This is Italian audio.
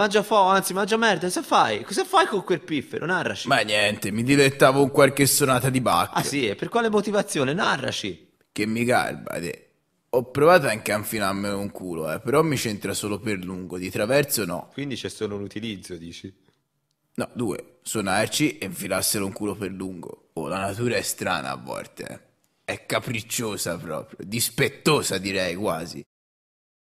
Mangia fo, anzi, mangia merda, cosa fai? Cosa fai con quel piffero? Narraci. Ma niente, mi dilettavo con qualche sonata di Bach. Ah sì, e per quale motivazione? Narraci. Che mi garba, te. Ho provato anche a infilarmelo un culo, eh, però mi c'entra solo per lungo, di traverso no. Quindi c'è solo un utilizzo, dici? No, due, suonarci e infilarselo un culo per lungo. Oh, la natura è strana a volte, eh. È capricciosa proprio, dispettosa direi quasi.